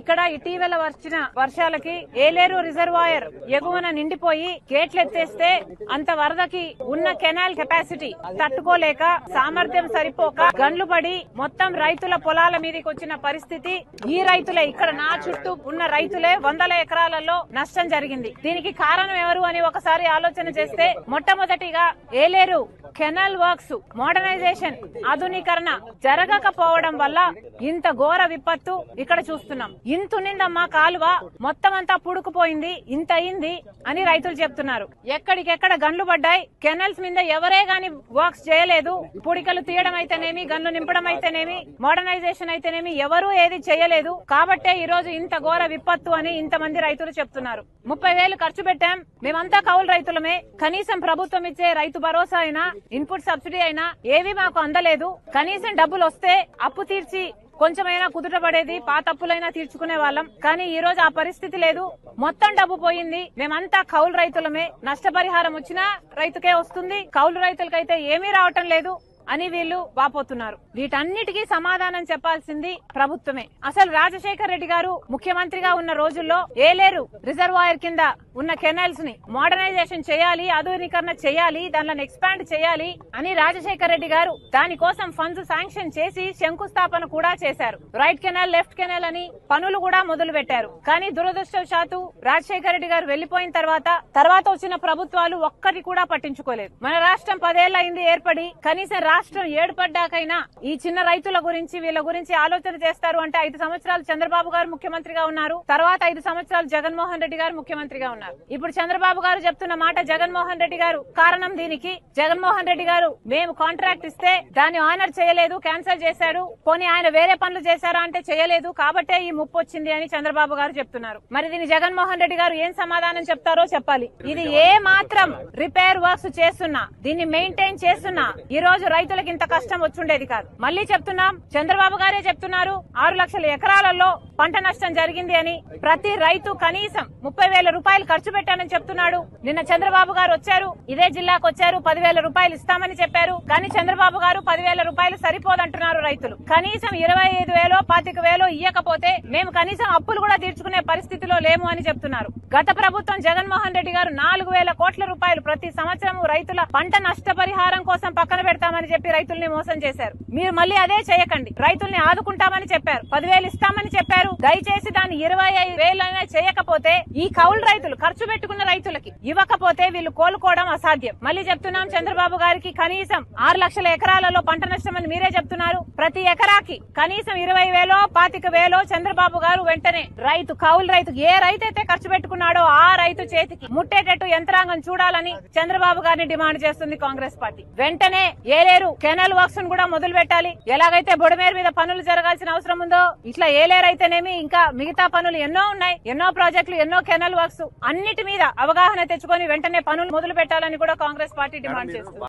ఇక్కడ ఇటీవల వచ్చిన వర్షాలకి ఏలేరు రిజర్వాయర్ ఎగువన నిండిపోయి గేట్లెత్తేస్తే అంత వరదకి ఉన్న కెనాల్ కెపాసిటీ తట్టుకోలేక సామర్థ్యం సరిపోక గండ్లు పడి మొత్తం రైతుల పొలాల మీదకి వచ్చిన పరిస్థితి. ఈ రైతులే ఇక్కడ నా చుట్టూ ఉన్న రైతులే వందల ఎకరాలలో నష్టం జరిగింది. దీనికి కారణం ఎవరు అని ఒకసారి ఆలోచన చేస్తే మొట్టమొదటిగా ఏలేరు కెనాల్ వర్క్స్ మోడర్నైజేషన్ ఆధునీకరణ జరగకపోవడం వల్ల ఇంత ఘోర విపత్తు ఇక్కడ చూస్తున్నాం. ఇంత నిండమ్మా కాలువ మొత్తం అంతా పుడుకుపోయింది ఇంత అయింది అని రైతులు చెప్తున్నారు. ఎక్కడికెక్కడ గన్లు పడ్డాయి కెనల్స్ మీద ఎవరే గాని వర్క్స్ చేయలేదు పుడికలు తీయడం అయితేనేమి గన్లు నింపడం అయితేనేమి మోడర్నైజేషన్ అయితేనేమి ఎవరూ ఏది చేయలేదు. కాబట్టే ఈ రోజు ఇంత ఘోర విపత్తు అని ఇంతమంది రైతులు చెప్తున్నారు. ముప్పై వేలు ఖర్చు పెట్టాం మేమంతా కౌలు రైతులమే. కనీసం ప్రభుత్వం ఇచ్చే రైతు భరోసా అయినా ఇన్పుట్ సబ్సిడీ అయినా ఏవి మాకు అందలేదు. కనీసం డబ్బులు వస్తే అప్పు తీర్చి కొంచెమైనా కుదుట పడేది పాతప్పులైనా తీర్చుకునే వాళ్ళం. కానీ ఈ రోజు ఆ పరిస్థితి లేదు. మొత్తం డబ్బు పోయింది. మేమంతా కౌలు రైతులమే. నష్టపరిహారం వచ్చినా రైతుకే వస్తుంది. కౌలు రైతులకైతే ఏమీ రావటం లేదు అని వీళ్ళు వాపోతున్నారు. వీటన్నిటికీ సమాధానం చెప్పాల్సింది ప్రభుత్వమే. అసలు రాజశేఖర్ రెడ్డి గారు ముఖ్యమంత్రిగా ఉన్న రోజుల్లో ఏలేరు రిజర్వాయర్ కింద ఉన్న కెనాల్స్ని మోడర్నైజేషన్ చేయాలి ఆధునీకరణ చేయాలి దానిని ఎక్స్పాండ్ చేయాలి అని రాజశేఖర్ రెడ్డి గారు దానికోసం ఫండ్స్ శాంక్షన్ చేసి శంకుస్థాపన కూడా చేశారు. రైట్ కెనాల్ లెఫ్ట్ కెనాల్ అని పనులు కూడా మొదలు పెట్టారు కానీ దురదృష్టవశాత్తు రాజశేఖర రెడ్డి గారు వెళ్ళిపోయిన తర్వాత తర్వాత వచ్చిన ప్రభుత్వాలు ఒక్కటి కూడా పట్టించుకోలేదు. మన రాష్ట్రం పదేళ్ళ అయింది ఏర్పడి కనీసం రాష్ట్రం ఏడుపడ్డాకైనా ఈ చిన్న రైతుల గురించి వీళ్ళ గురించి ఆలోచన చేస్తారు అంటే ఐదు సంవత్సరాలు చంద్రబాబు గారు ముఖ్యమంత్రిగా ఉన్నారు తర్వాత ఐదు సంవత్సరాలు జగన్మోహన్ రెడ్డి గారు ముఖ్యమంత్రిగా ఉన్నారు. ఇప్పుడు చంద్రబాబు గారు చెప్తున్న మాట జగన్మోహన్ రెడ్డి గారు. కారణం దీనికి జగన్మోహన్ రెడ్డి గారు మేము కాంట్రాక్ట్ ఇస్తే దాన్ని ఆనర్ చేయలేదు క్యాన్సిల్ చేశాడు. పోనీ ఆయన వేరే పనులు చేశారా అంటే చేయలేదు. కాబట్టే ఈ ముప్పు వచ్చింది అని చంద్రబాబు గారు చెప్తున్నారు. మరి దీని జగన్మోహన్ రెడ్డి గారు ఏం సమాధానం చెప్తారో చెప్పాలి. ఇది ఏ మాత్రం రిపేర్ వర్క్స్ చేస్తున్నా దీన్ని మెయింటైన్ చేస్తున్నా ఈ రోజు రైతులకు ఇంత కష్టం వచ్చుండేది కాదు. మళ్ళీ చెప్తున్నాం చంద్రబాబు గారే చెప్తున్నారు ఆరు లక్షల ఎకరాలలో పంట నష్టం జరిగింది అని ప్రతి రైతు కనీసం ముప్పై వేల రూపాయలు ఖర్చు పెట్టానని చెప్తున్నాడు. నిన్న చంద్రబాబు గారు వచ్చారు. ఇదే జిల్లాకు వచ్చారు. పదివేల రూపాయలు ఇస్తామని చెప్పారు. కానీ చంద్రబాబు గారు పదివేల రూపాయలు సరిపోదంటున్నారు రైతులు. కనీసం ఇరవై ఐదు వేలో పాతిక వేలో ఇయ్యకపోతే మేము కనీసం అప్పులు కూడా తీర్చుకునే పరిస్థితిలో లేము అని చెప్తున్నారు. గత ప్రభుత్వం జగన్మోహన్ రెడ్డి గారు నాలుగు వేల కోట్ల రూపాయలు ప్రతి సంవత్సరం రైతుల పంట నష్టపరిహారం కోసం పక్కన పెడతామని చెప్పి రైతుల్ని మోసం చేశారు. మీరు మళ్ళీ అదే చేయకండి. రైతుల్ని ఆదుకుంటామని చెప్పారు. పదివేలు ఇస్తామని చెప్పారు. దయచేసి దాన్ని ఇరవై ఐదు వేలైనా చేయకపోతే ఈ కౌలు రైతులు ఖర్చు పెట్టుకున్న రైతులకి ఇవ్వకపోతే వీళ్ళు కోలుకోవడం అసాధ్యం. మళ్ళీ చెప్తున్నాం చంద్రబాబు గారికి కనీసం ఆరు లక్షల ఎకరాలలో పంట నష్టం అని మీరే చెప్తున్నారు. ప్రతి ఎకరాకి కనీసం ఇరవై వేలో పాతిక వేలో చంద్రబాబు గారు వెంటనే రైతు కౌలు రైతు ఏ రైతు అయితే ఖర్చు పెట్టుకున్నాడో ఆ రైతు చేతికి ముట్టేటట్టు యంత్రాంగం చూడాలని చంద్రబాబు గారిని డిమాండ్ చేస్తుంది కాంగ్రెస్ పార్టీ. వెంటనే ఏలేరు? కెనల్ వర్క్స్ కూడా మొదలు పెట్టాలి ఎలాగైతే బుడమేరు మీద పనులు జరగాల్సిన అవసరం ఉందో ఇట్లా ఏలేరు అయితేనేమి ఇంకా మిగతా పనులు ఎన్నో ఉన్నాయి. ఎన్నో ప్రాజెక్టులు ఎన్నో కెనల్ వర్క్స్ అన్నిటి మీద అవగాహన తెచ్చుకొని వెంటనే పనులు మొదలు పెట్టాలని కూడా కాంగ్రెస్ పార్టీ డిమాండ్ చేస్తుంది.